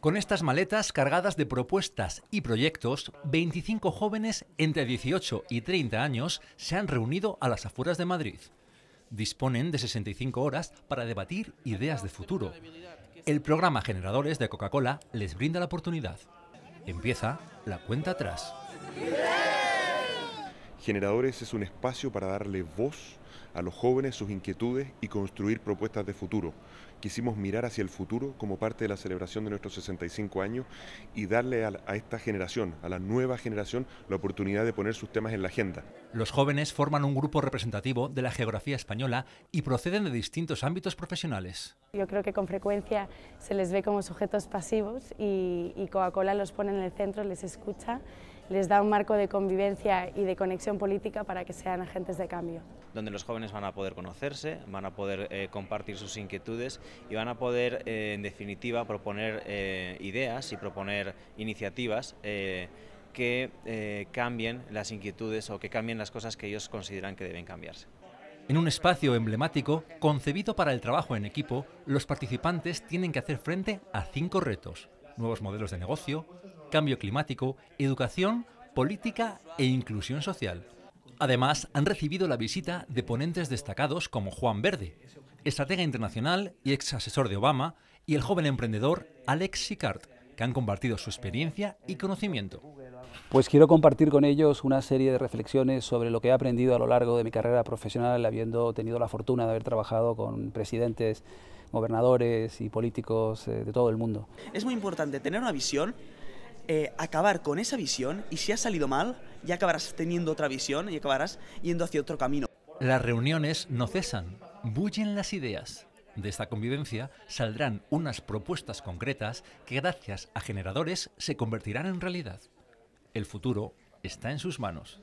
Con estas maletas cargadas de propuestas y proyectos, 25 jóvenes entre 18 y 30 años se han reunido a las afueras de Madrid. Disponen de 65 horas para debatir ideas de futuro. El programa Generadores de Coca-Cola les brinda la oportunidad. Empieza la cuenta atrás. Generadores es un espacio para darle voz a los jóvenes sus inquietudes y construir propuestas de futuro. Quisimos mirar hacia el futuro como parte de la celebración de nuestros 65 años y darle a, a, esta generación, a la nueva generación, la oportunidad de poner sus temas en la agenda. Los jóvenes forman un grupo representativo de la geografía española y proceden de distintos ámbitos profesionales. Yo creo que con frecuencia se les ve como sujetos pasivos y, y Coca-Cola los pone en el centro, les escucha les da un marco de convivencia y de conexión política para que sean agentes de cambio. Donde los jóvenes van a poder conocerse, van a poder eh, compartir sus inquietudes y van a poder, eh, en definitiva, proponer eh, ideas y proponer iniciativas que cambien las inquietudes o que cambien las cosas que ellos consideran que deben cambiarse. En un espacio emblemático, concebido para el trabajo en equipo, los participantes tienen que hacer frente a cinco retos. Nuevos modelos de negocio, cambio climático, educación, política e inclusión social. Además, han recibido la visita de ponentes destacados como Juan Verde, estratega internacional y ex asesor de Obama, y el joven emprendedor Alex Sicard, que han compartido su experiencia y conocimiento. Pues quiero compartir con ellos una serie de reflexiones sobre lo que he aprendido a lo largo de mi carrera profesional, habiendo tenido la fortuna de haber trabajado con presidentes, gobernadores y políticos eh, de todo el mundo. Es muy importante tener una visión eh, acabar con esa visión y si ha salido mal, ya acabarás teniendo otra visión y acabarás yendo hacia otro camino. Las reuniones no cesan, bullen las ideas. De esta convivencia saldrán unas propuestas concretas que gracias a generadores se convertirán en realidad. El futuro está en sus manos.